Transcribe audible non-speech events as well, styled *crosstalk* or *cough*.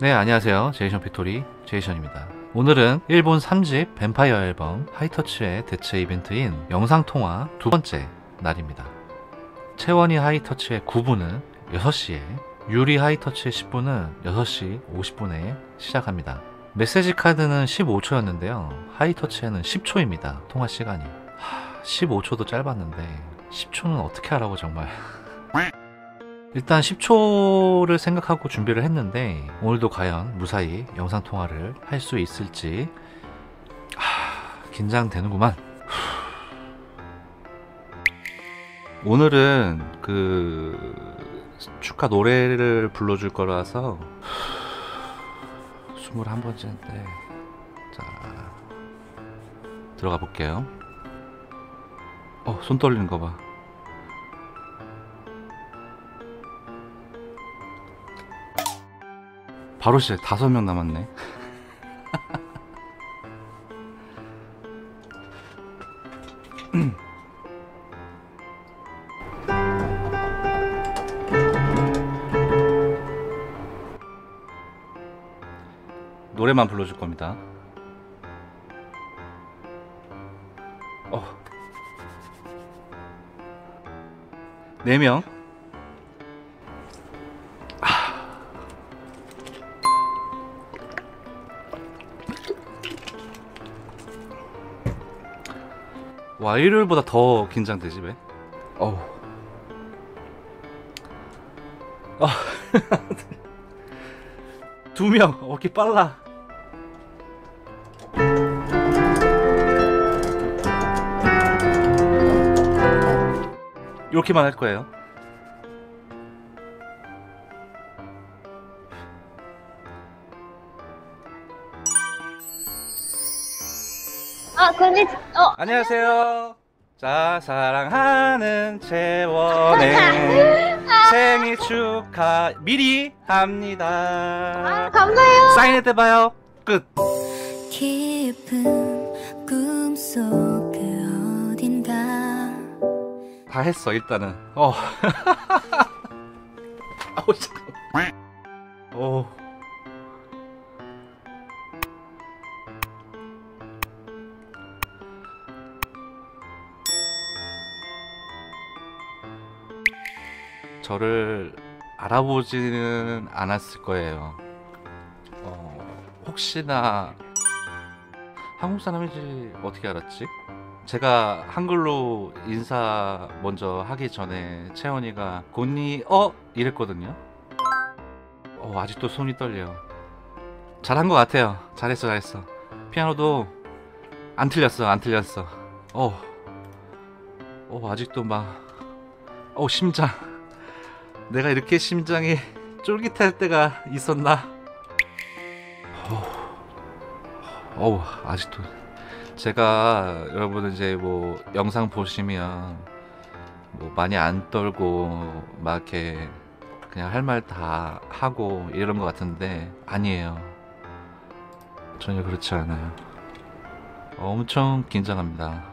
네, 안녕하세요. 제이션 팩토리 제이션입니다. 오늘은 일본 3집 뱀파이어 앨범 하이터치회 대체 이벤트인 영상통화 두 번째 날입니다. 채원이 하이터치회 9부는 6시에, 유리 하이터치회 10부는 6시 50분에 시작합니다. 메시지 카드는 15초였는데요. 하이터치회는 10초입니다. 통화 시간이. 하, 15초도 짧았는데 10초는 어떻게 하라고 정말. 일단 10초를 생각하고 준비를 했는데 오늘도 과연 무사히 영상통화를 할 수 있을지 하, 긴장되는구만. 오늘은 그 축하 노래를 불러줄 거라서 21번째인데 자 들어가 볼게요. 어 손 떨리는 거봐 바로 시작 다섯 명 남았네 *clears throat* 노래만 불러줄 겁니다. 어. 네 명. 와 일요일보다 더 긴장되지 왜? 어우. 아. *laughs* 두 명. 어깨 빨라. 이렇게만 할 거예요. 아, 근데, 어, 안녕하세요. 자, 사랑하는 채원의 생일 축하 미리 합니다. 아, 감사해요. 사인회 때 봐요. 끝. 깊은 꿈속 그 어딘가 다 했어 일단은. 어. *laughs* 아우 잠깐. 오. 저를 알아보지는 않았을 거예요. 어, 혹시나 한국 사람인지 어떻게 알았지? 제가 한글로 인사 먼저 하기 전에 채원이가 곤니 어 이랬거든요. 어 아직도 손이 떨려. 잘한 것 같아요. 잘했어 잘했어. 피아노도 안 틀렸어 안 틀렸어. 어, 어 아직도 막, 어 심장. 내가 이렇게 심장이 쫄깃할 때가 있었나? 어, 어우 아직도 제가 여러분 이제 뭐 영상 보시면 뭐 많이 안 떨고 막 이렇게 그냥 할 말 다 하고 이런 것 같은데 아니에요. 전혀 그렇지 않아요. 엄청 긴장합니다.